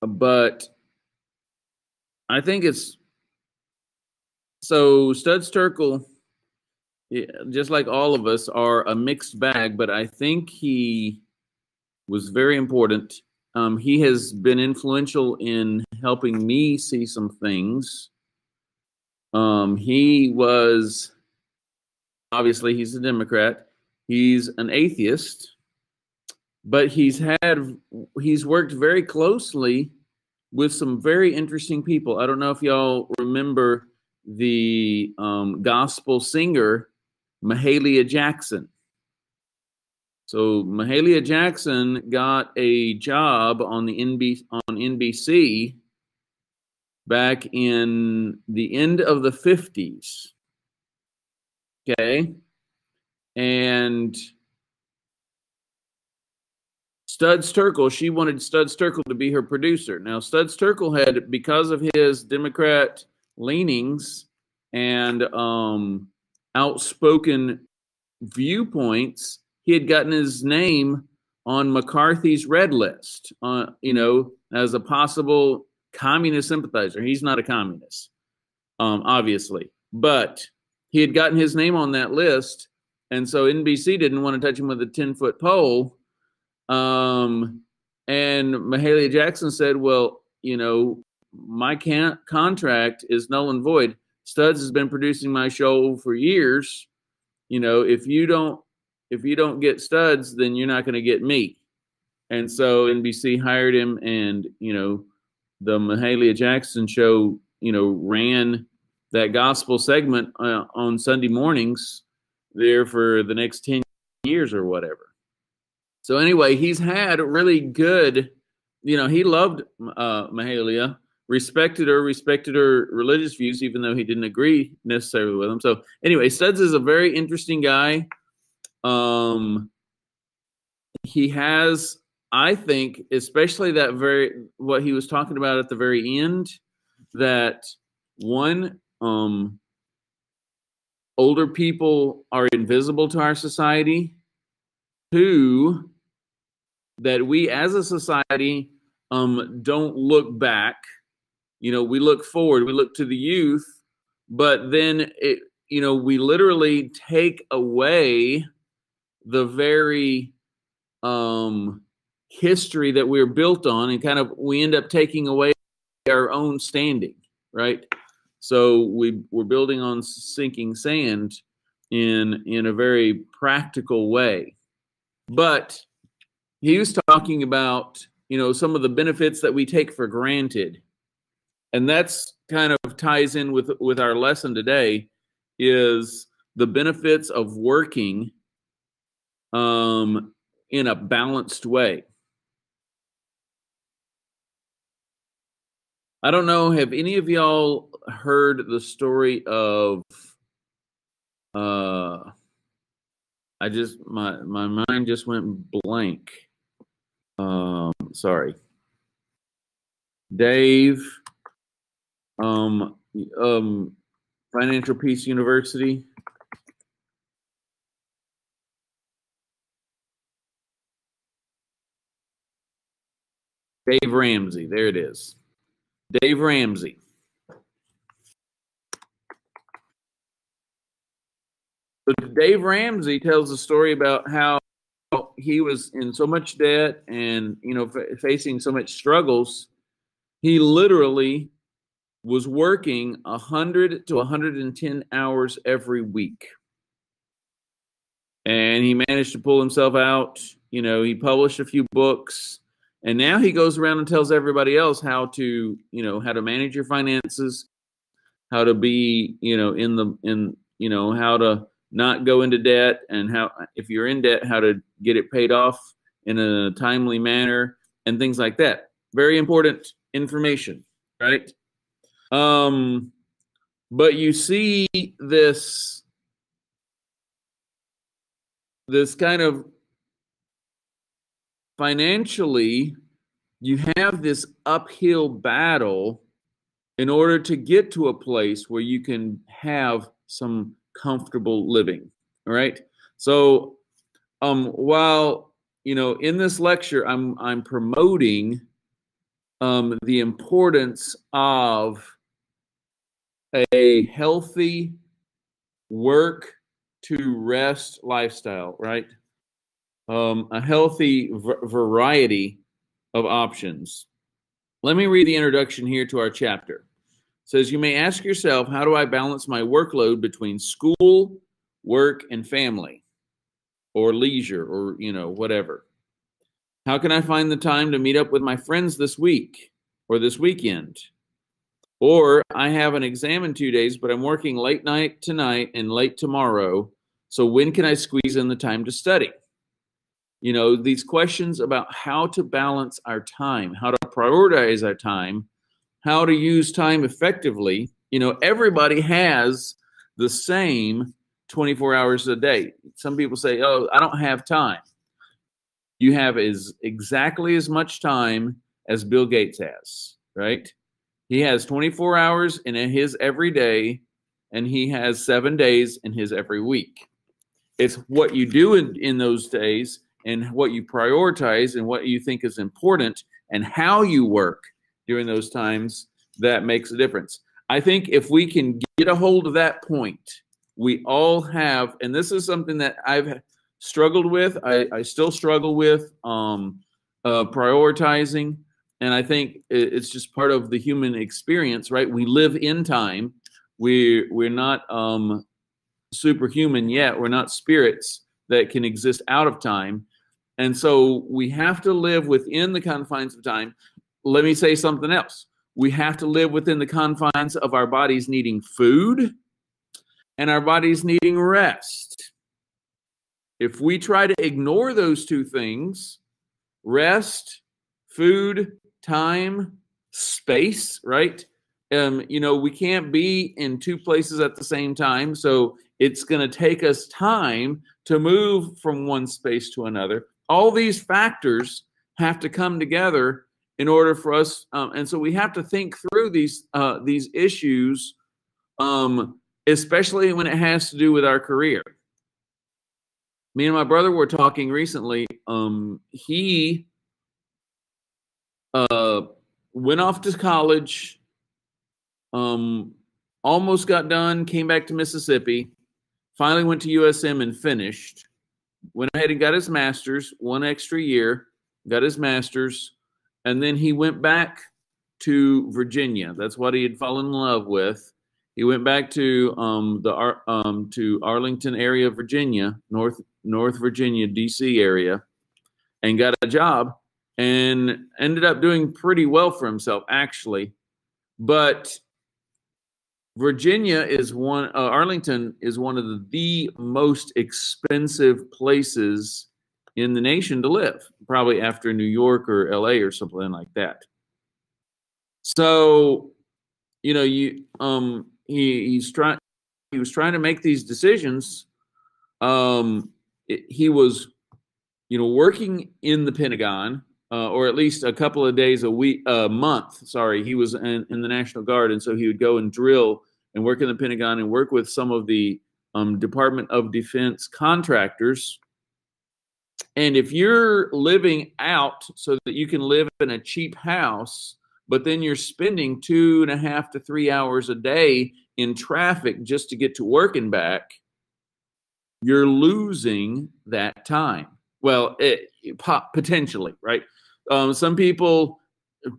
but I think it's so Studs Terkel, just like all of us, are a mixed bag. But I think he was very important. Um, he has been influential in helping me see some things. Um, he was obviously he's a Democrat. He's an atheist, but he's had he's worked very closely with some very interesting people. I don't know if y'all remember the um, gospel singer Mahalia Jackson. So Mahalia Jackson got a job on the on NBC back in the end of the 50s. Okay. And Studs Terkel, she wanted Studs Terkel to be her producer. Now, Studs Terkel had, because of his Democrat leanings and um, outspoken viewpoints, he had gotten his name on McCarthy's red list, uh, you know, as a possible communist sympathizer. He's not a communist, um, obviously, but he had gotten his name on that list. And so NBC didn't want to touch him with a 10 foot pole. Um, and Mahalia Jackson said, Well, you know, my can- contract is null and void. Studs has been producing my show for years. You know, if you don't if you don't get Studs, then you're not going to get me. And so NBC hired him, and you know, the Mahalia Jackson show, you know, ran that gospel segment uh, on Sunday mornings there for the next 10 years or whatever. So anyway, he's had really good, you know, he loved uh, Mahalia respected her, respected her religious views, even though he didn't agree necessarily with them. So anyway, Studs is a very interesting guy. Um, he has, I think, especially that very what he was talking about at the very end, that one, um, older people are invisible to our society. Two, that we as a society um, don't look back. You know we look forward we look to the youth but then it you know we literally take away the very um history that we're built on and kind of we end up taking away our own standing right? So we we're building on sinking sand in in a very practical way but he was talking about you know some of the benefits that we take for granted and that's kind of ties in with with our lesson today is the benefits of working um, in a balanced way. I don't know. Have any of y'all heard the story of? Uh, I just my my mind just went blank. Um, sorry, Dave um, um, Financial Peace University. Dave Ramsey, there it is. Dave Ramsey. So Dave Ramsey tells a story about how he was in so much debt and you know facing so much struggles. He literally was working 100 to 110 hours every week. And he managed to pull himself out. You know, he published a few books. And now he goes around and tells everybody else how to, you know, how to manage your finances, how to be, you know, in the, in, you know, how to not go into debt and how, if you're in debt, how to get it paid off in a timely manner and things like that. Very important information, right? Um, but you see this this kind of financially you have this uphill battle in order to get to a place where you can have some comfortable living all right so um while you know in this lecture i'm i'm promoting um, the importance of a healthy work to rest lifestyle, right? Um, a healthy variety of options. Let me read the introduction here to our chapter. Says, You may ask yourself, how do I balance my workload between school, work, and family, or leisure, or, you know, whatever? How can I find the time to meet up with my friends this week or this weekend? Or I have an exam in two days, but I'm working late night tonight and late tomorrow. So when can I squeeze in the time to study? You know, these questions about how to balance our time, how to prioritize our time, how to use time effectively. You know, everybody has the same 24 hours a day. Some people say, oh, I don't have time. You have as exactly as much time as Bill Gates has, right? He has 24 hours in his every day, and he has seven days in his every week. It's what you do in, in those days and what you prioritize and what you think is important and how you work during those times that makes a difference. I think if we can get a hold of that point, we all have, and this is something that I've struggled with, I, I still struggle with um, uh, prioritizing and I think it's just part of the human experience, right? We live in time. We we're not um, superhuman yet. We're not spirits that can exist out of time, and so we have to live within the confines of time. Let me say something else. We have to live within the confines of our bodies needing food and our bodies needing rest. If we try to ignore those two things, rest, food, time, space, right? Um, you know, we can't be in two places at the same time. So it's going to take us time to move from one space to another. All these factors have to come together in order for us, um, and so we have to think through these uh, these issues, um, especially when it has to do with our career. Me and my brother were talking recently. Um, he uh, went off to college, um, almost got done, came back to Mississippi, finally went to USM and finished. Went ahead and got his master's, one extra year, got his master's, and then he went back to Virginia. That's what he had fallen in love with. He went back to um, the um, to Arlington area, Virginia, North North Virginia, D.C. area, and got a job and ended up doing pretty well for himself, actually. But Virginia is one, uh, Arlington is one of the most expensive places in the nation to live, probably after New York or LA or something like that. So, you know, you um he he's trying he was trying to make these decisions. Um, it, he was, you know, working in the Pentagon uh, or at least a couple of days a week, a month. Sorry, he was in, in, the National Guard, and so he would go and drill and work in the Pentagon and work with some of the um, Department of Defense contractors. And if you're living out so that you can live in a cheap house, but then you're spending two and a half to three hours a day in traffic just to get to work and back, you're losing that time. Well, it, potentially, right? Um, some people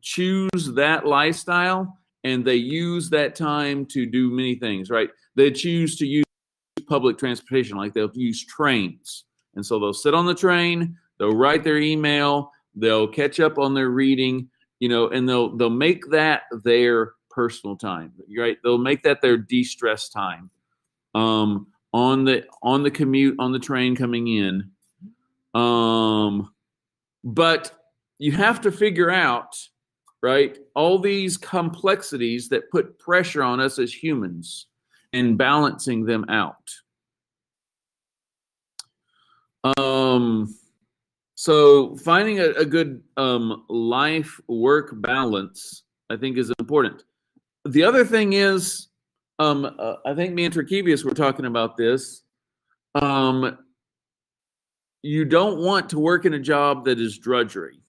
choose that lifestyle and they use that time to do many things, right? They choose to use public transportation, like they'll use trains. And so they'll sit on the train, they'll write their email, they'll catch up on their reading, you know, and they'll they'll make that their personal time, right? They'll make that their de-stress time. Um, on the on the commute on the train coming in. Um, but you have to figure out, right, all these complexities that put pressure on us as humans and balancing them out. Um, so finding a, a good um, life work balance, I think, is important. The other thing is, um, uh, I think me and Terkevius were talking about this. Um, you don't want to work in a job that is drudgery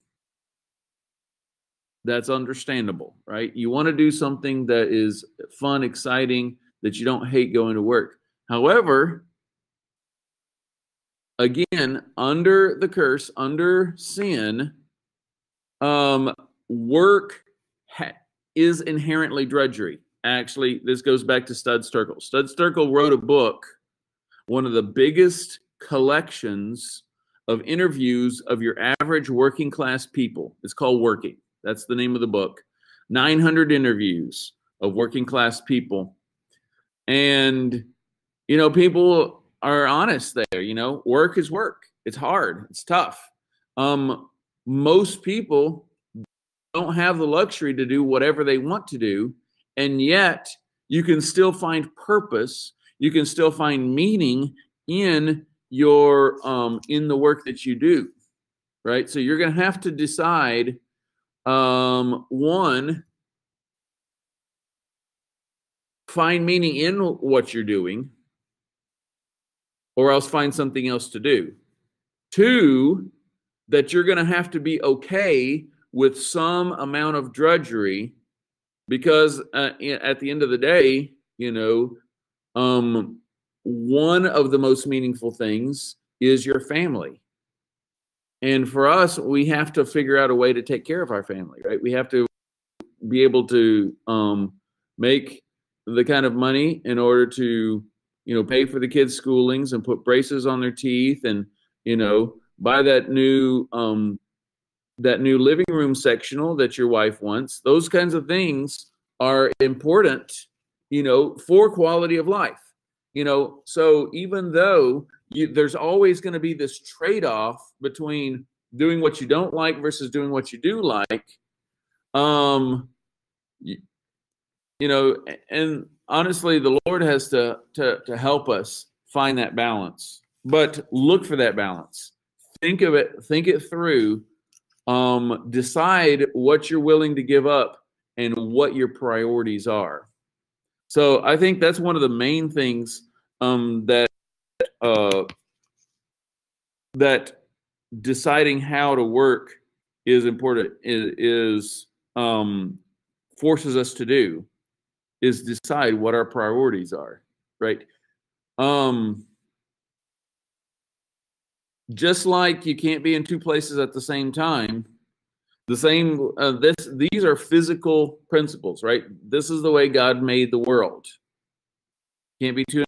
That's understandable, right? You want to do something that is fun, exciting, that you don't hate going to work. However, again, under the curse, under sin, um, work ha- is inherently drudgery. Actually, this goes back to Studs Terkel. Studs Terkel wrote a book, one of the biggest collections of interviews of your average working class people. It's called Working. That's the name of the book. 900 interviews of working class people. And, you know, people are honest there. You know, work is work. It's hard. It's tough. Um, most people don't have the luxury to do whatever they want to do, and yet you can still find purpose. You can still find meaning in your um, in the work that you do, right? So you're going to have to decide um, one find meaning in what you're doing or else find something else to do. Two, that you're going to have to be okay with some amount of drudgery because uh, at the end of the day, you know, um, one of the most meaningful things is your family. And for us, we have to figure out a way to take care of our family, right? We have to be able to um, make the kind of money in order to you know, pay for the kids' schoolings and put braces on their teeth and, you know, buy that new um that new living room sectional that your wife wants. Those kinds of things are important, you know, for quality of life. You know, so even though you, there's always going to be this trade-off between doing what you don't like versus doing what you do like, um, you, you know, and honestly, the Lord has to, to, to help us find that balance. But look for that balance. Think of it, think it through. Um, decide what you're willing to give up and what your priorities are. So I think that's one of the main things um, that uh, that deciding how to work is important is, um, forces us to do is decide what our priorities are, right? Um, just like you can't be in two places at the same time, the same uh, this these are physical principles, right? This is the way God made the world. Can't be two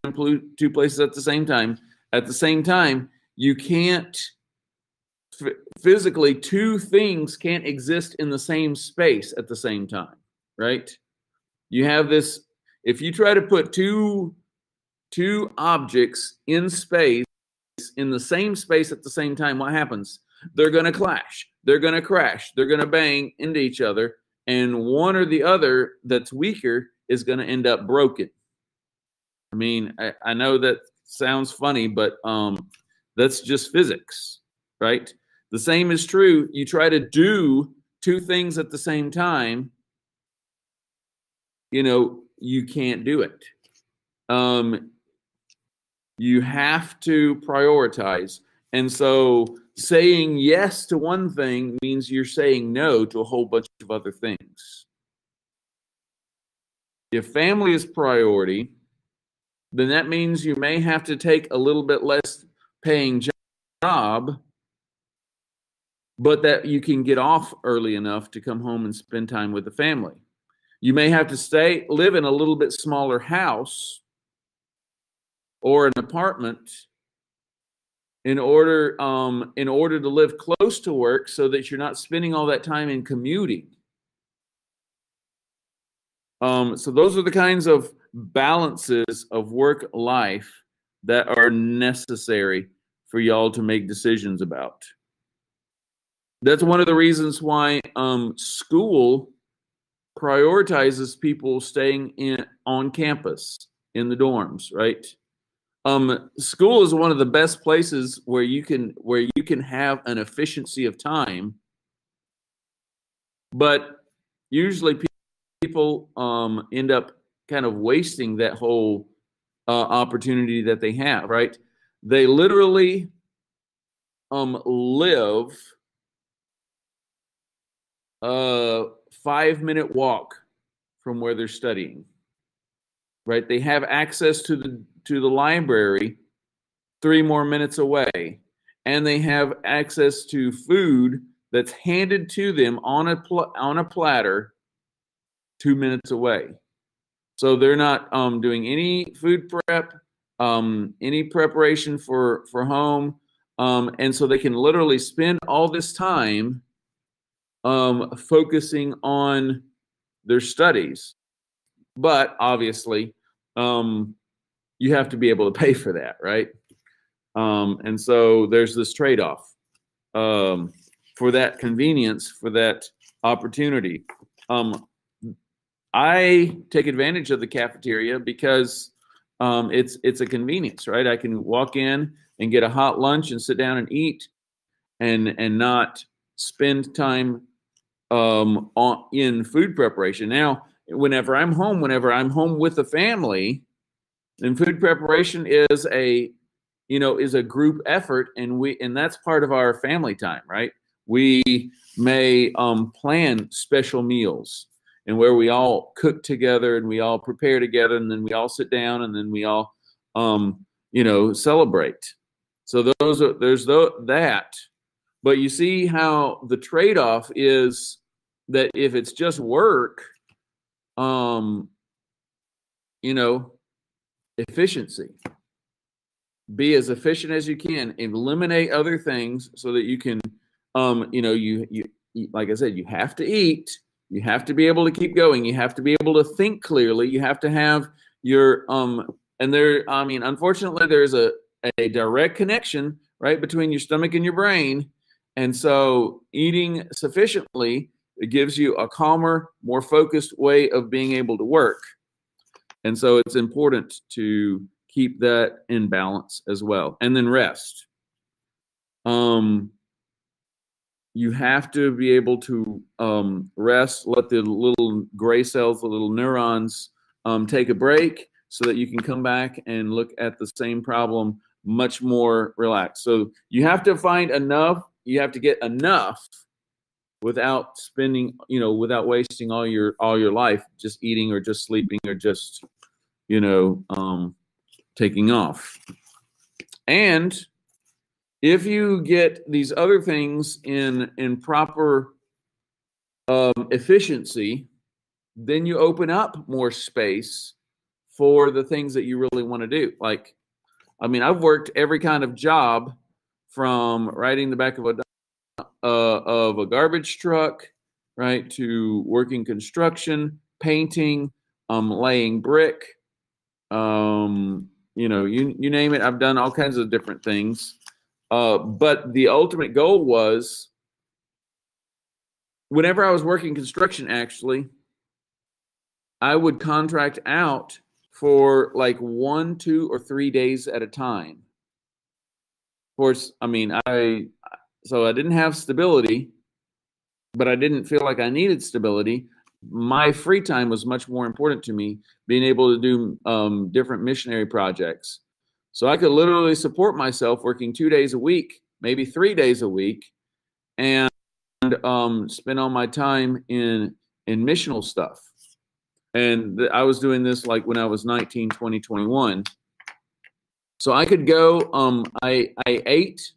two places at the same time. At the same time, you can't physically two things can't exist in the same space at the same time, right? You have this if you try to put two two objects in space in the same space at the same time what happens? They're going to clash. They're going to crash. They're going to bang into each other and one or the other that's weaker is going to end up broken. I mean I, I know that sounds funny but um that's just physics right? The same is true. You try to do two things at the same time you know, you can't do it. Um, you have to prioritize. And so saying yes to one thing means you're saying no to a whole bunch of other things. If family is priority, then that means you may have to take a little bit less paying job, but that you can get off early enough to come home and spend time with the family. You may have to stay, live in a little bit smaller house or an apartment in order um, in order to live close to work so that you're not spending all that time in commuting. Um, so those are the kinds of balances of work life that are necessary for y'all to make decisions about. That's one of the reasons why um, school prioritizes people staying in on campus in the dorms, right? Um, school is one of the best places where you can where you can have an efficiency of time, but usually people um, end up kind of wasting that whole uh, opportunity that they have, right? They literally um, live a five minute walk from where they're studying. Right? They have access to the to the library three more minutes away, and they have access to food that's handed to them on a pl- on a platter two minutes away. So they're not um, doing any food prep, um, any preparation for for home, um, and so they can literally spend all this time um, focusing on their studies. But obviously, um, you have to be able to pay for that, right? Um, and so there's this trade off um, for that convenience, for that opportunity. Um, I take advantage of the cafeteria because um, it's it's a convenience, right? I can walk in and get a hot lunch and sit down and eat, and and not spend time um, on, in food preparation. Now, whenever I'm home, whenever I'm home with the family, and food preparation is a you know is a group effort, and we and that's part of our family time, right? We may um, plan special meals and where we all cook together and we all prepare together and then we all sit down and then we all um, you know celebrate so those are there's the, that but you see how the trade-off is that if it's just work um you know efficiency be as efficient as you can eliminate other things so that you can um you know you you like i said you have to eat you have to be able to keep going. You have to be able to think clearly. You have to have your um and there I mean unfortunately there's a a direct connection right between your stomach and your brain. And so eating sufficiently it gives you a calmer, more focused way of being able to work. And so it's important to keep that in balance as well. And then rest. Um you have to be able to um, rest, let the little gray cells, the little neurons, um, take a break so that you can come back and look at the same problem much more relaxed. So you have to find enough, you have to get enough without spending, you know, without wasting all your all your life just eating or just sleeping or just, you know, um, taking off. And if you get these other things in in proper um, efficiency, then you open up more space for the things that you really want to do. Like, I mean, I've worked every kind of job from riding the back of a uh, of a garbage truck, right, to working construction, painting, um, laying brick, um, you know, you you name it. I've done all kinds of different things. Uh, but the ultimate goal was whenever I was working construction, actually, I would contract out for like one, two, or three days at a time. Of course, I mean, I so I didn't have stability, but I didn't feel like I needed stability. My free time was much more important to me, being able to do um, different missionary projects so I could literally support myself working two days a week, maybe three days a week, and um, spend all my time in in missional stuff. And th- I was doing this like when I was 19, 20, 21. So I could go. Um, I I ate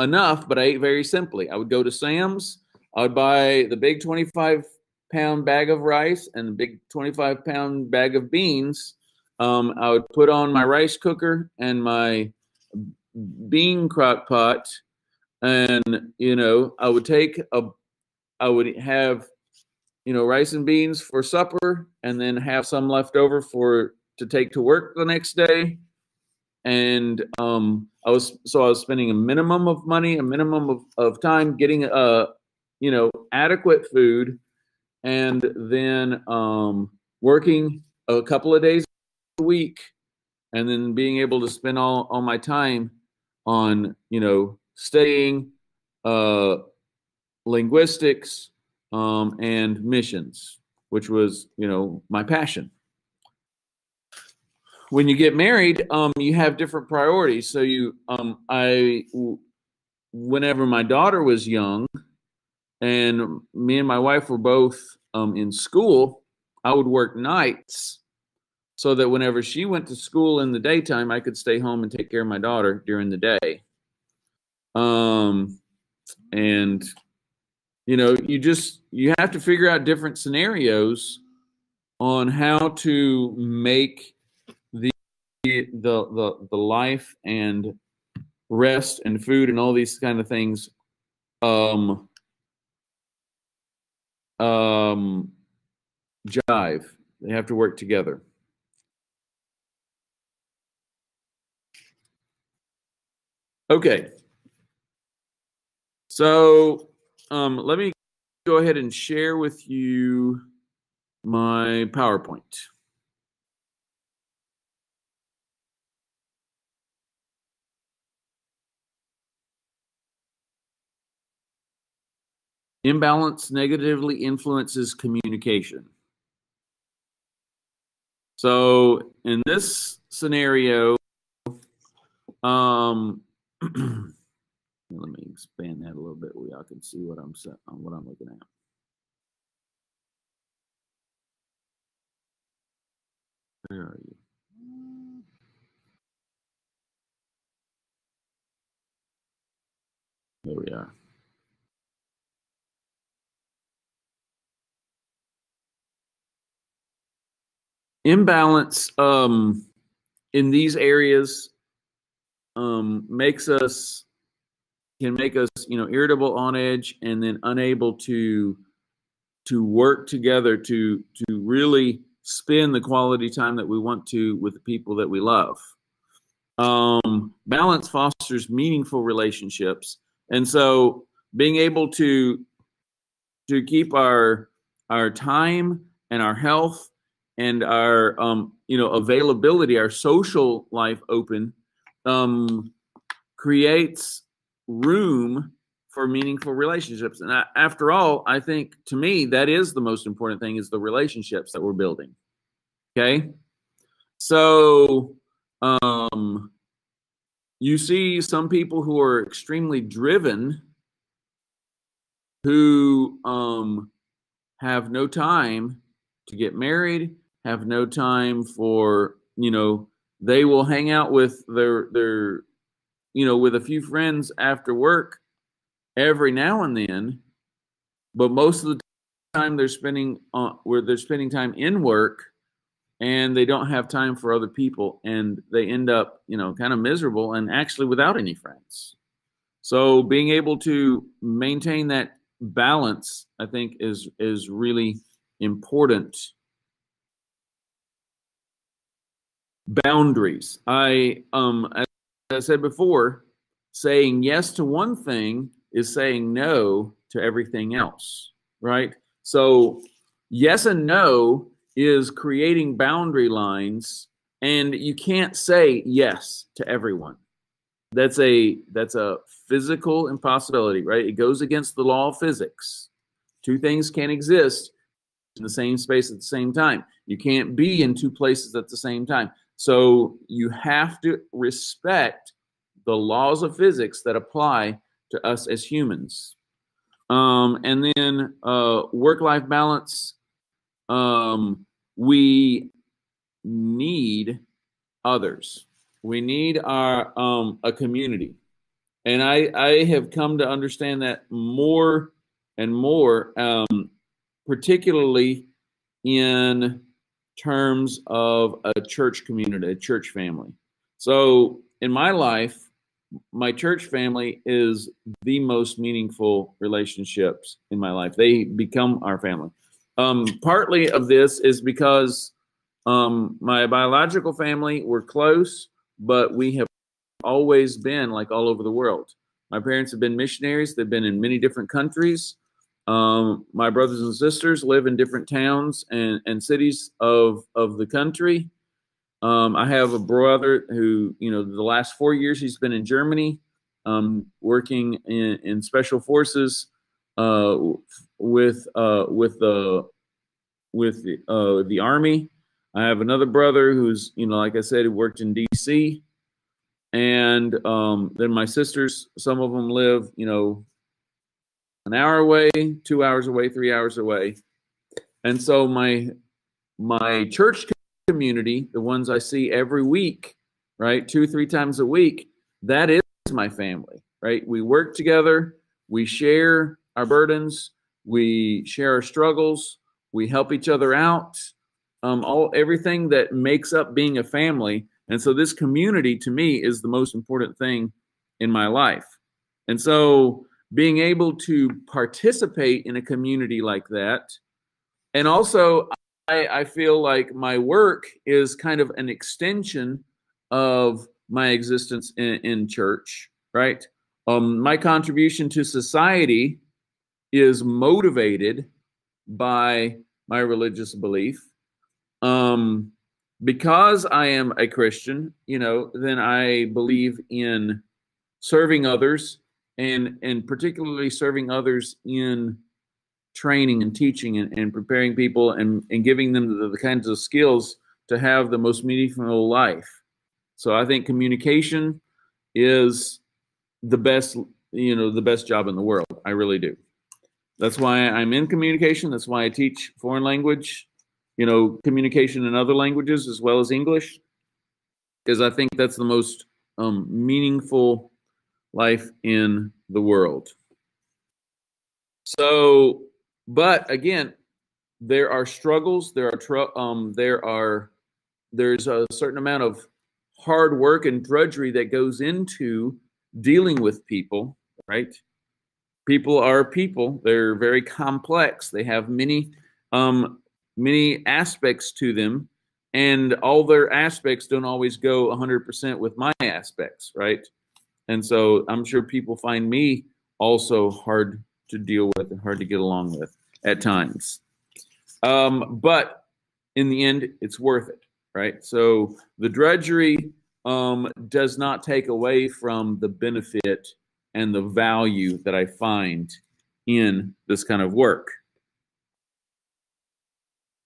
enough, but I ate very simply. I would go to Sam's. I would buy the big 25 pound bag of rice and the big 25 pound bag of beans um, I would put on my rice cooker and my bean crock pot, and you know, I would take a, I would have, you know, rice and beans for supper, and then have some left over for to take to work the next day. And um, I was so I was spending a minimum of money, a minimum of, of time getting a, uh, you know, adequate food, and then um, working a couple of days a week and then being able to spend all, all my time on you know studying uh, linguistics um, and missions which was you know my passion when you get married um, you have different priorities so you um, i whenever my daughter was young and me and my wife were both um, in school, I would work nights so that whenever she went to school in the daytime, I could stay home and take care of my daughter during the day. Um, and you know, you just you have to figure out different scenarios on how to make the the, the life and rest and food and all these kind of things um um jive. They have to work together. Okay. So um let me go ahead and share with you my powerpoint Imbalance negatively influences communication. So in this scenario, um, let me expand that a little bit where y'all can see what I'm what I'm looking at. Where are you? There we are. Imbalance um, in these areas um, makes us can make us you know irritable on edge and then unable to to work together to to really spend the quality time that we want to with the people that we love. Um, balance fosters meaningful relationships. And so being able to to keep our our time and our health and our um, you know availability, our social life open, um, creates room for meaningful relationships. And I, after all, I think to me that is the most important thing is the relationships that we're building. Okay, so um, you see some people who are extremely driven who um, have no time to get married have no time for you know they will hang out with their their you know with a few friends after work every now and then but most of the time they're spending on where they're spending time in work and they don't have time for other people and they end up you know kind of miserable and actually without any friends. So being able to maintain that balance i think is is really important boundaries. I um as I said before, saying yes to one thing is saying no to everything else, right? So yes and no is creating boundary lines and you can't say yes to everyone. That's a that's a physical impossibility, right? It goes against the law of physics. Two things can't exist in the same space at the same time. You can't be in two places at the same time. So you have to respect the laws of physics that apply to us as humans. Um, and then uh, work life balance, um, we need others. We need our um, a community. And I, I have come to understand that more and more, um, particularly in terms of a church community, a church family. So in my life, my church family is the most meaningful relationships in my life. They become our family. Um, partly of this is because um, my biological family were close, but we have always been like all over the world. My parents have been missionaries. They've been in many different countries. Um, my brothers and sisters live in different towns and, and cities of, of the country. Um, I have a brother who, you know, the last four years he's been in Germany, um, working in, in special forces uh, with uh, with the with the, uh, the army. I have another brother who's, you know, like I said, worked in D.C. And um, then my sisters, some of them live, you know, an hour away, two hours away, three hours away. And so my my church community, the ones I see every week, right, two, three times a week, that is my family, right? We work together, we share our burdens, we share our struggles, we help each other out, um, all everything that makes up being a family. And so this community to me is the most important thing in my life. And so being able to participate in a community like that, and also I, I feel like my work is kind of an extension of my existence in, in church, right? Um, my contribution to society is motivated by my religious belief. Um, because I am a Christian, you know, then I believe in serving others and and particularly serving others in training and teaching and, and preparing people and, and giving them the, the kinds of skills to have the most meaningful life. So I think communication is the best, you know, the best job in the world. I really do. That's why I'm in communication. That's why I teach foreign language, you know, communication in other languages as well as English, because I think that's the most um, meaningful life in the world. So, but again, there are struggles. There are tr- um, there are there's a certain amount of hard work and drudgery that goes into dealing with people, right? People are people. They're very complex. They have many um, many aspects to them, and all their aspects don't always go 100% with my aspects, right? And so I'm sure people find me also hard to deal with and hard to get along with at times. Um, but in the end, it's worth it, right? So the drudgery um, does not take away from the benefit and the value that I find in this kind of work.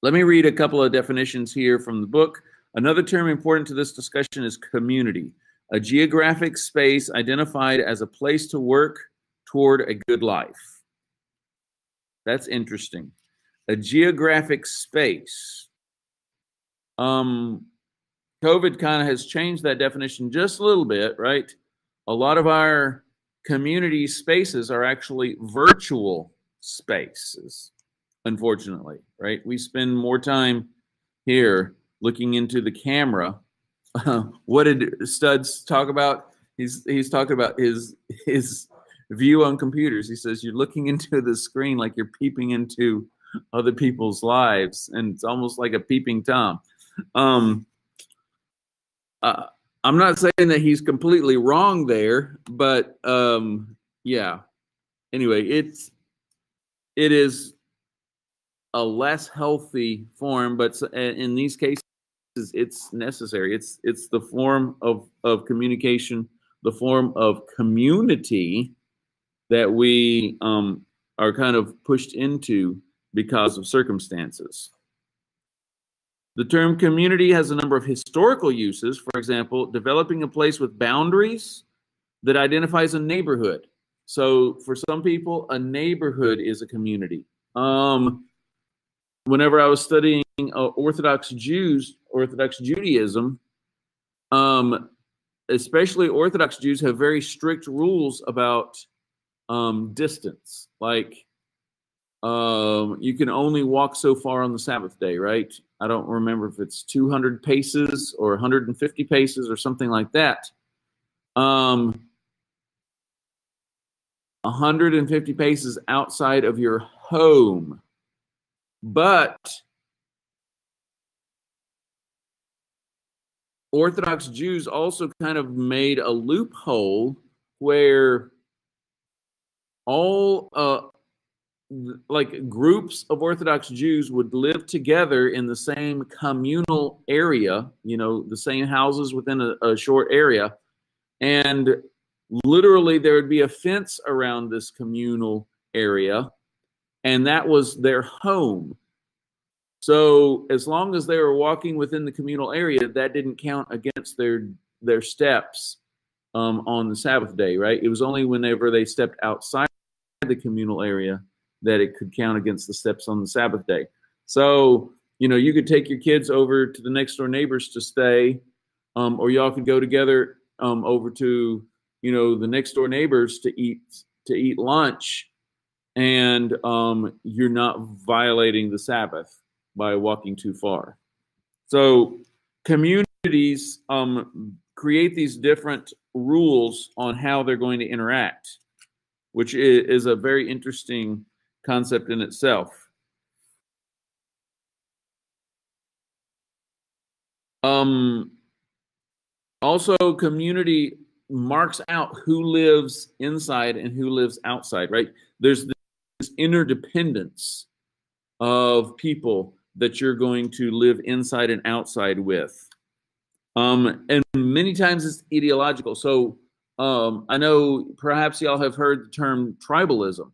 Let me read a couple of definitions here from the book. Another term important to this discussion is community, a geographic space identified as a place to work toward a good life. That's interesting. A geographic space. Um, COVID kind of has changed that definition just a little bit, right? A lot of our community spaces are actually virtual spaces, unfortunately, right? We spend more time here looking into the camera. what did Studs talk about? He's he's talking about his his view on computers. He says you're looking into the screen like you're peeping into other people's lives, and it's almost like a peeping tom. Um, uh, I'm not saying that he's completely wrong there, but um, yeah. Anyway, it's it is a less healthy form, but in these cases, it's necessary. It's it's the form of of communication, the form of community that we um, are kind of pushed into because of circumstances. The term community has a number of historical uses. For example, developing a place with boundaries that identifies a neighborhood. So for some people, a neighborhood is a community. Um, whenever I was studying uh, Orthodox Jews, Orthodox Judaism, um, especially Orthodox Jews have very strict rules about um, distance. Like um, you can only walk so far on the Sabbath day, right? I don't remember if it's 200 paces or 150 paces or something like that. Um, 150 paces outside of your home. But Orthodox Jews also kind of made a loophole where all uh, like groups of Orthodox Jews would live together in the same communal area, you know, the same houses within a, a short area. And literally, there would be a fence around this communal area, and that was their home. So, as long as they were walking within the communal area, that didn't count against their their steps um, on the Sabbath day, right? It was only whenever they stepped outside the communal area that it could count against the steps on the Sabbath day. So, you know, you could take your kids over to the next door neighbors to stay, um, or y'all could go together um, over to, you know, the next door neighbors to eat to eat lunch, and um, you're not violating the Sabbath by walking too far. So, communities um, create these different rules on how they're going to interact, which is a very interesting concept in itself. Um, also, community marks out who lives inside and who lives outside, right? There's this interdependence of people that you're going to live inside and outside with. Um, and many times it's ideological. So um, I know perhaps y'all have heard the term tribalism.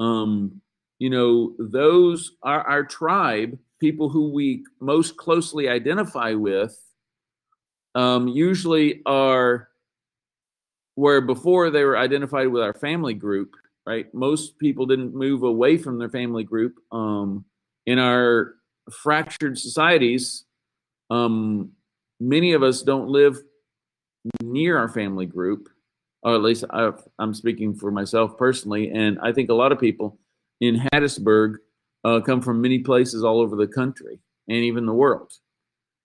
Um, you know, those are our tribe, people who we most closely identify with, um, usually are where before they were identified with our family group, right? Most people didn't move away from their family group. Um, in our fractured societies, um, many of us don't live near our family group, or at least i am speaking for myself personally. And I think a lot of people in Hattiesburg uh, come from many places all over the country and even the world.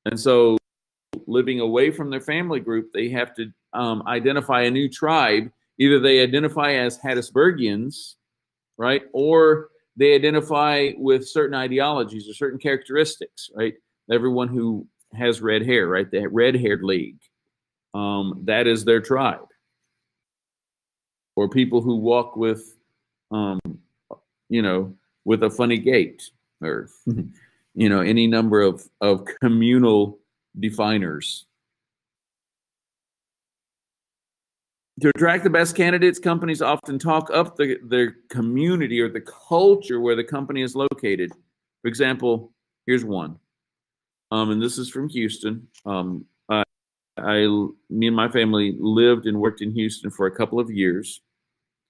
And so, living away from their family group, they have to um, identify a new tribe. Either they identify as Hattiesburgians, right, or they identify with certain ideologies or certain characteristics, right? Everyone who has red hair, right? The red haired league. Um, that is their tribe. Or people who walk with, um, you know, with a funny gait, or you know, any number of of communal definers. To attract the best candidates, companies often talk up the, their community or the culture where the company is located. For example, here's one um, and this is from Houston. Um, I, I, me and my family lived and worked in Houston for a couple of years.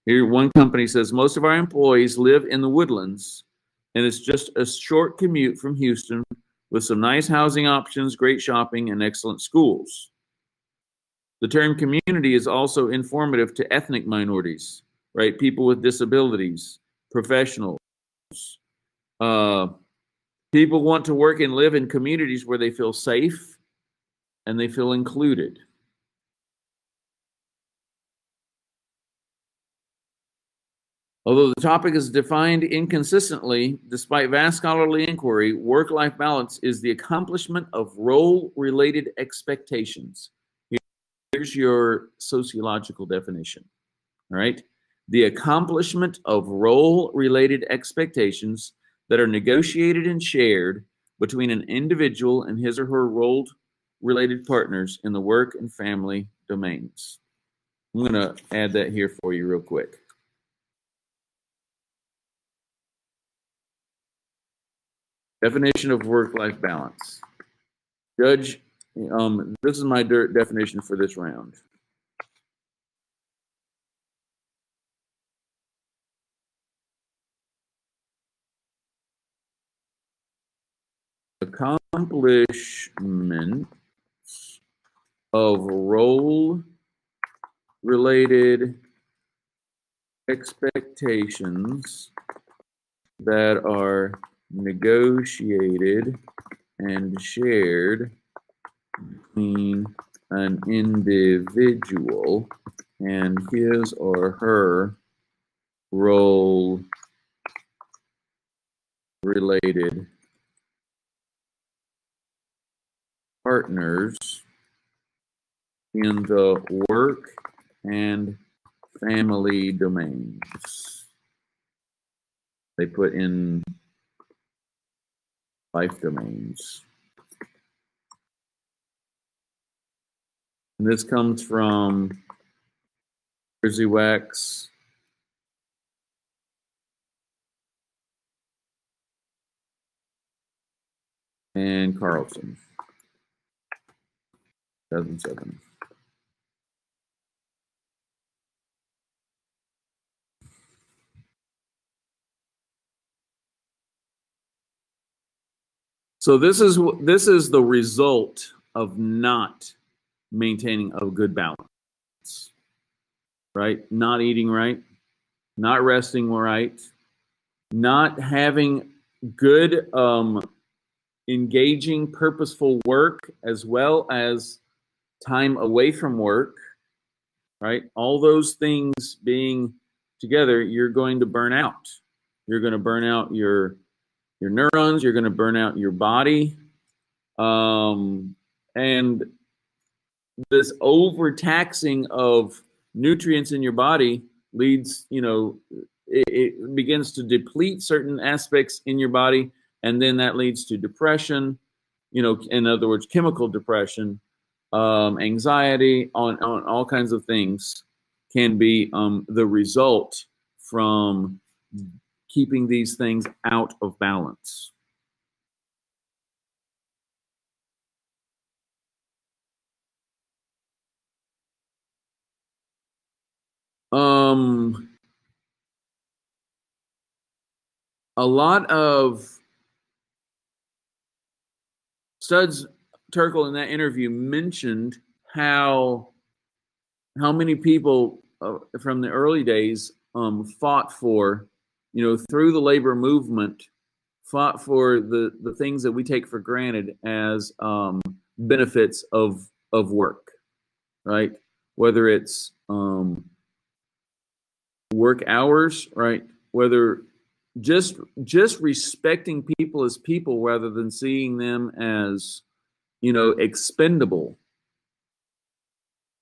Here, one company says most of our employees live in the woodlands, and it's just a short commute from Houston with some nice housing options, great shopping, and excellent schools. The term community is also informative to ethnic minorities, right? People with disabilities, professionals, uh, People want to work and live in communities where they feel safe and they feel included. Although the topic is defined inconsistently, despite vast scholarly inquiry, work life balance is the accomplishment of role related expectations. Here's your sociological definition. All right. The accomplishment of role related expectations that are negotiated and shared between an individual and his or her role related partners in the work and family domains. I'm going to add that here for you real quick. Definition of work life balance. Judge, um, this is my definition for this round. accomplishment of role related expectations that are negotiated and shared between an individual and his or her role related partners in the work and family domains. They put in life domains. And this comes from Grzywacz. And Carlson, 2007. So this is this is the result of not maintaining a good balance, right? Not eating right, not resting right, not having good, um, engaging, purposeful work, as well as time away from work, right? All those things being together, you're going to burn out. You're going to burn out your your neurons. You're going to burn out your body, um, and this overtaxing of nutrients in your body leads, you know, it, it, begins to deplete certain aspects in your body, and then that leads to depression. You know, in other words, chemical depression, um, anxiety, on, on all kinds of things can be um, the result from keeping these things out of balance. Um, a lot of Studs Terkel in that interview mentioned how how many people uh, from the early days um, fought for, you know, through the labor movement, fought for the the things that we take for granted as um, benefits of of work, right? Whether it's um, work hours, right? Whether just just respecting people as people rather than seeing them as you know expendable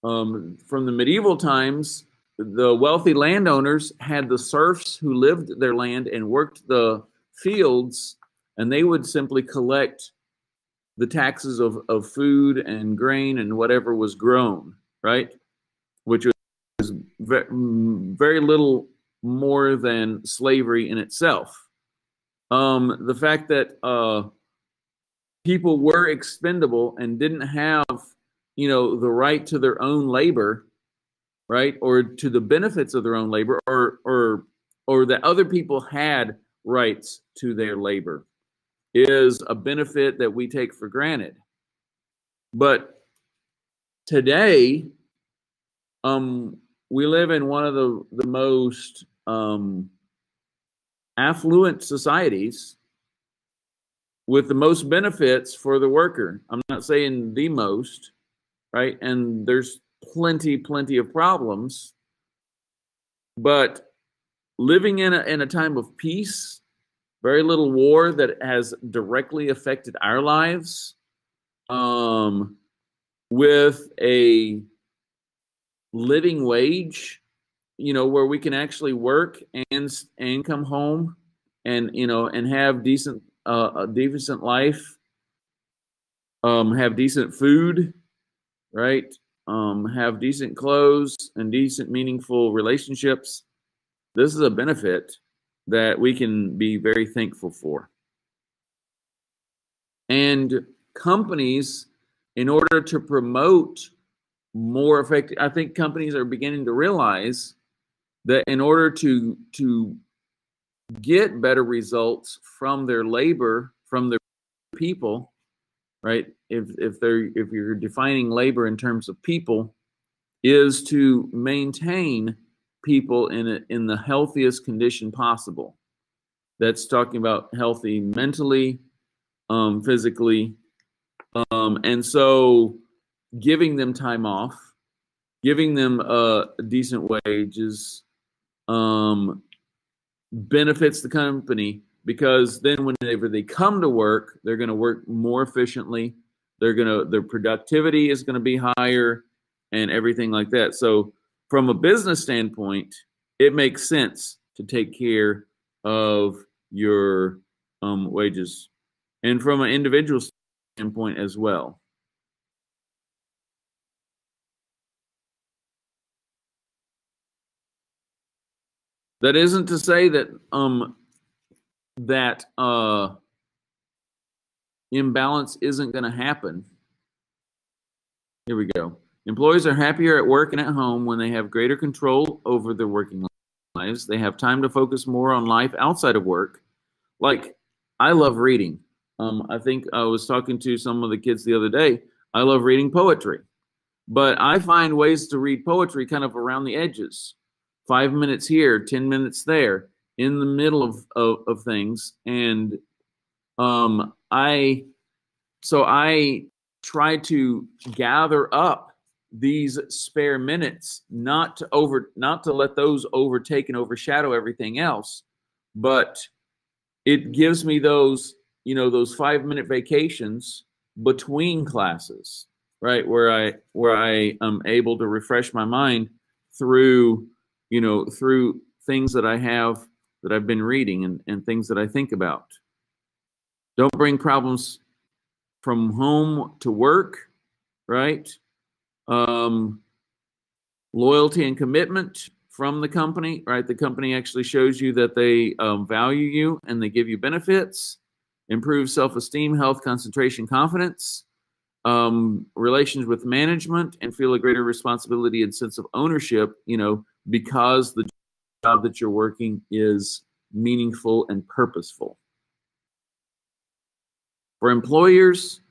um, from the medieval times the wealthy landowners had the serfs who lived their land and worked the fields and they would simply collect the taxes of, of food and grain and whatever was grown right which was very little more than slavery in itself. Um, the fact that uh, people were expendable and didn't have, you know, the right to their own labor, right, or to the benefits of their own labor, or or or that other people had rights to their labor, is a benefit that we take for granted. But today, um, we live in one of the the most um, affluent societies with the most benefits for the worker. I'm not saying the most, right? And there's plenty, plenty of problems, but living in a in a time of peace, very little war that has directly affected our lives, um, with a living wage you know where we can actually work and and come home and you know and have decent uh, a decent life um have decent food right? Um have decent clothes and decent meaningful relationships. This is a benefit that we can be very thankful for. And companies in order to promote more effective i think companies are beginning to realize that in order to to get better results from their labor from their people right if if they're if you're defining labor in terms of people is to maintain people in a, in the healthiest condition possible. That's talking about healthy mentally um, physically um, and so giving them time off, giving them uh, decent wages, um, benefits the company because then whenever they come to work, they're going to work more efficiently. They're going to their productivity is going to be higher and everything like that. So from a business standpoint, it makes sense to take care of your um, wages, and from an individual standpoint as well. That isn't to say that um that uh imbalance isn't going to happen. Here we go. Employees are happier at work and at home when they have greater control over their working lives. They have time to focus more on life outside of work. Like I love reading. Um, I think I was talking to some of the kids the other day. I love reading poetry, but I find ways to read poetry kind of around the edges. Five minutes here, 10 minutes there, in the middle of, of, of things. And um, I, so I try to gather up these spare minutes, not to over, not to let those overtake and overshadow everything else, but it gives me those, you know, those five minute vacations between classes, right? Where I, where I am able to refresh my mind through, you know, through things that I have that I've been reading and, and things that I think about. Don't bring problems from home to work, right? Um, loyalty and commitment from the company, right? The company actually shows you that they um, value you and they give you benefits, improve self esteem, health, concentration, confidence, um, relations with management, and feel a greater responsibility and sense of ownership, you know, because the job that you're working is meaningful and purposeful. For employers,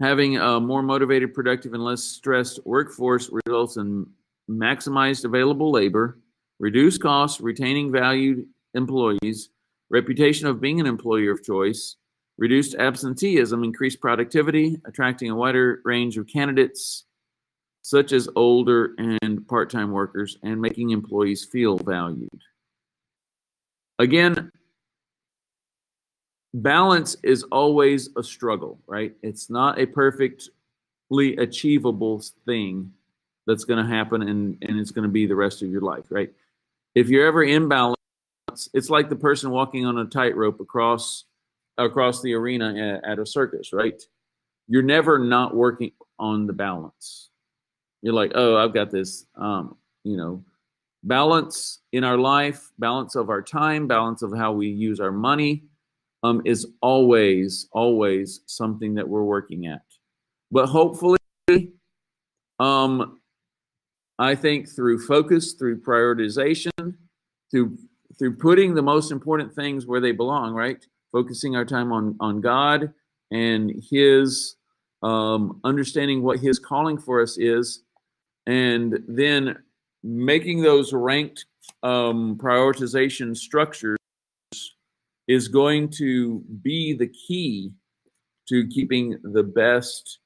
having a more motivated, productive, and less stressed workforce results in maximized available labor, reduced costs, retaining valued employees, reputation of being an employer of choice, reduced absenteeism, increased productivity, attracting a wider range of candidates, such as older and part time workers, and making employees feel valued. Again, balance is always a struggle, right? It's not a perfectly achievable thing that's going to happen and, and it's going to be the rest of your life, right? If you're ever in balance, it's like the person walking on a tightrope across across the arena at, at a circus, right? You're never not working on the balance. You're like, oh, I've got this, um, you know, balance in our life, balance of our time, balance of how we use our money um, is always, always something that we're working at. But hopefully, um, I think through focus, through prioritization, through through putting the most important things where they belong, right? Focusing our time on on God and His um, understanding what His calling for us is, and then making those ranked um, prioritization structures is going to be the key to keeping the best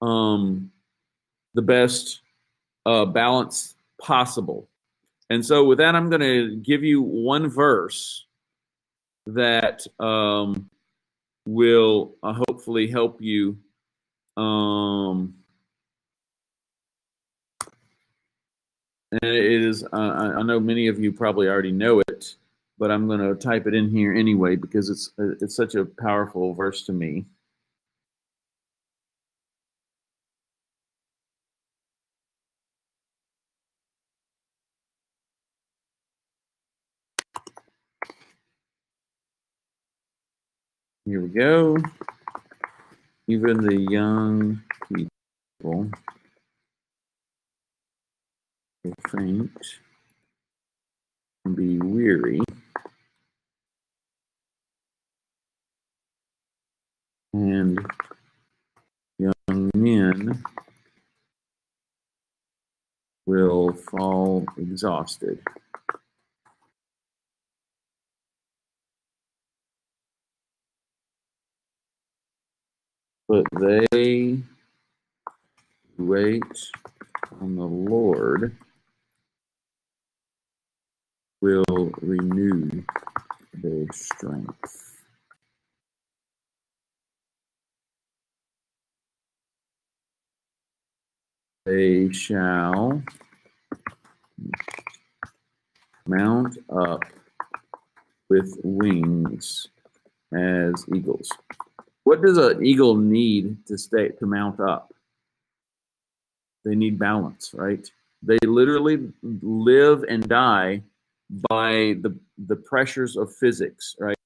um, the best uh, balance possible. And so, with that, I'm going to give you one verse that um, will uh, hopefully help you. Um, and it is, uh, I know many of you probably already know it but I'm going to type it in here anyway because it's it's such a powerful verse to me. Here we go. Even the young people faint and be weary. and young men will fall exhausted. But they wait on the Lord will renew their strength. They shall mount up with wings as eagles. What does an eagle need to stay to mount up? They need balance, right? They literally live and die by the the pressures of physics, right?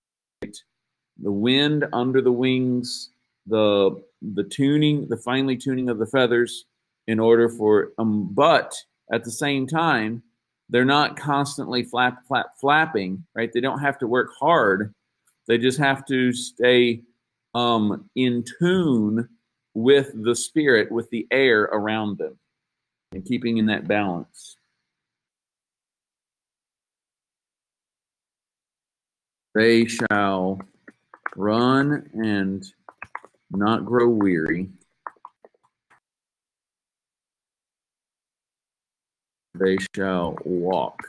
The wind under the wings, the the tuning, the finely tuning of the feathers, in order for um but at the same time they're not constantly flap flap flapping right they don't have to work hard they just have to stay um, in tune with the spirit, with the air around them, and keeping in that balance. They shall run and not grow weary. They shall walk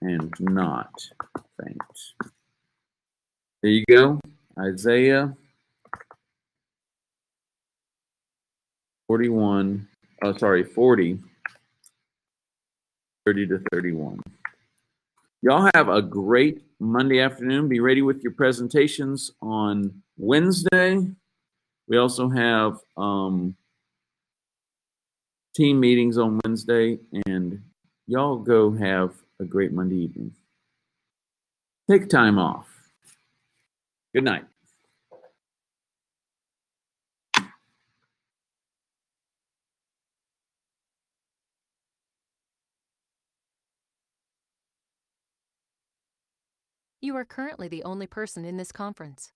and not faint. There you go. Isaiah 41, oh, sorry, 40, 30 to 31. Y'all have a great Monday afternoon. Be ready with your presentations on Wednesday. We also have um, team meetings on Wednesday, and y'all go have a great Monday evening. Take time off. Good night. You are currently the only person in this conference.